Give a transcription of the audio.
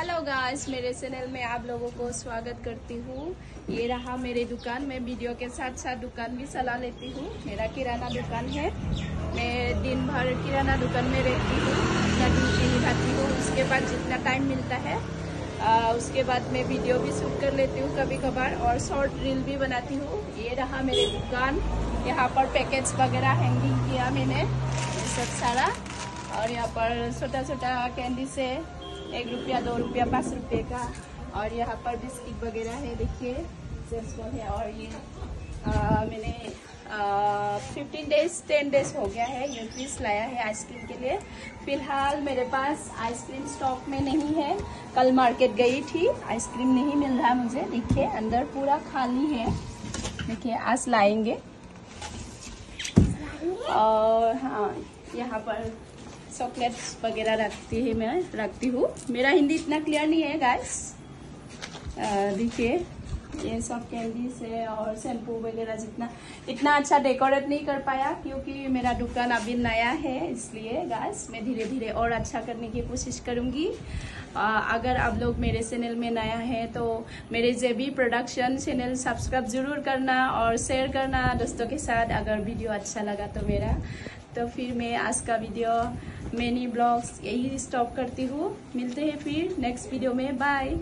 Hello guys मेरे channel में आप लोगों को स्वागत करती हूँ। ये रहा मेरी दुकान मैं वीडियो के साथ साथ दुकान भी चला लेती हूँ। मेरा किराना दुकान है। मैं दिन भर किराना दुकान में रहती हूँ अपना ड्यूटी निभाती हूँ। उसके बाद जितना टाइम मिलता है आ, उसके बाद मैं वीडियो भी शूट कर लेती हूँ कभी कभार और शॉर्ट रील भी बनाती हूँ। ये रहा मेरी दुकान। यहाँ पर पैकेज वगैरह हैंगिंग किया मैंने सब सारा। और यहाँ पर छोटा छोटा कैंडी से एक रुपया दो रुपया पाँच रुपये का। और यहाँ पर बिस्किट वगैरह है देखिए सेल्सफुल है और ये आ, मैंने फिफ्टीन डेज़ टेन डेज़ हो गया है ये पीस लाया है आइसक्रीम के लिए। फ़िलहाल मेरे पास आइसक्रीम स्टॉक में नहीं है। कल मार्केट गई थी आइसक्रीम नहीं मिल रहा मुझे देखिए अंदर पूरा खाली है। देखिए आज लाएँगे। और हाँ यहाँ पर चॉकलेट्स वगैरह रखती है मैं, रखती हूँ। मेरा हिंदी इतना क्लियर नहीं है गाइस देखिए। ये सब कैंडी से और शैम्पू वगैरह जितना, इतना अच्छा डेकोरेट नहीं कर पाया क्योंकि मेरा दुकान अभी नया है, इसलिए गाइस मैं धीरे धीरे और अच्छा करने की कोशिश करूँगी। अगर आप लोग मेरे चैनल में नया है तो मेरे J B production channel subscribe ज़रूर करना और शेयर करना दोस्तों के साथ। अगर वीडियो अच्छा लगा तो मेरा। तो फिर मैं आज का वीडियो मैनी ब्लॉग्स यही स्टॉप करती हूँ। मिलते हैं फिर नेक्स्ट वीडियो में। बाय